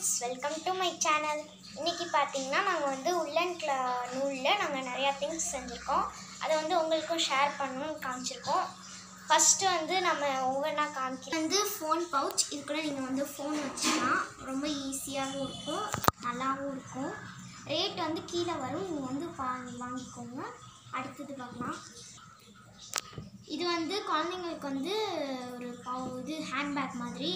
Friends welcome to my channel இன்றைக்கி பார்த்தீங்கன்னா நாங்கள் வந்து உள்ளன் கிளா நூலில் நாங்கள் நிறையா திங்ஸ் செஞ்சுருக்கோம். அதை வந்து உங்களுக்கும் ஷேர் பண்ணணும்னு காமிச்சிருக்கோம். ஃபஸ்ட்டு வந்து நம்ம ஒவ்வொன்றா காமிக்க வந்து ஃபோன் பவுச் இது கூட நீங்கள் வந்து ஃபோன் வச்சுக்கலாம். ரொம்ப ஈஸியாகவும் இருக்கும் நல்லாவும் இருக்கும். ரேட் வந்து கீழே வரும். நீங்கள் வந்து வாங்கி வாங்கிக்கோங்க. அடுத்தது பார்க்கலாம். இது வந்து குழந்தைங்களுக்கு வந்து ஒரு பவு இது ஹேண்ட்பேக் மாதிரி.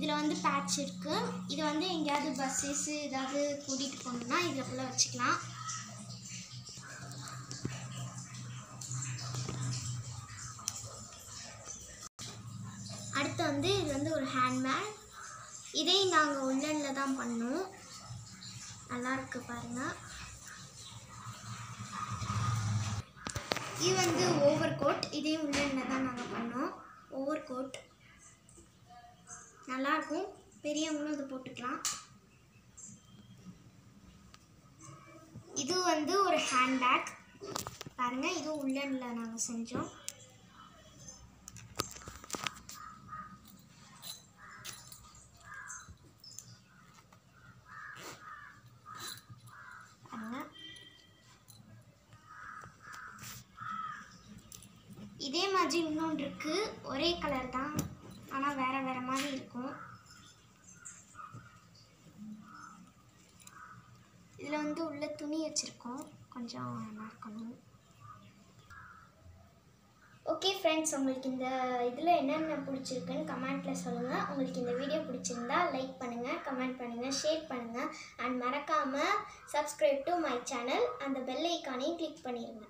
இதில் வந்து பேட்ச் இருக்குது இது வந்து எங்கேயாவது பஸ்ஸஸ் ஏதாவது கூட்டிகிட்டு போகணுன்னா இதுக்குள்ளே வச்சுக்கலாம். அடுத்து வந்து இது வந்து ஒரு ஹேண்ட்பேக் இதையும் நாங்கள் உள்ளனில் தான் பண்ணோம் நல்லாயிருக்கு பாருங்கள் இது வந்து ஓவர் கோட் இதையும் உள்ளனில் தான் நாங்கள் பண்ணோம். ஓவர் கோட் நல்லாயிருக்கும் பெரியவங்களும் இது போட்டுக்கலாம். இது வந்து ஒரு ஹேண்ட்பேக் பாருங்கள் இது உள்ளனில் நாங்கள் செஞ்சோம். இதே மாதிரி இன்னொன்று இருக்குது ஒரே கலர் தான். ஆனால் வேறு வேறு மாதிரி இருக்கும். இதில் வந்து உள்ள துணி வச்சுருக்கோம். கொஞ்சம் நல்லா இருக்கணும். ஓகே ஃப்ரெண்ட்ஸ் உங்களுக்கு இந்த இதில் என்னென்ன பிடிச்சிருக்குன்னு கமெண்ட்டில் சொல்லுங்கள் உங்களுக்கு இந்த வீடியோ பிடிச்சிருந்தா லைக் பண்ணுங்கள் கமெண்ட் பண்ணுங்கள் ஷேர் பண்ணுங்கள் அண்ட் மறக்காமல் சப்ஸ்கிரைப் டு மை சேனல் அந்த பெல் ஐக்கானையும் கிளிக் பண்ணிடுங்க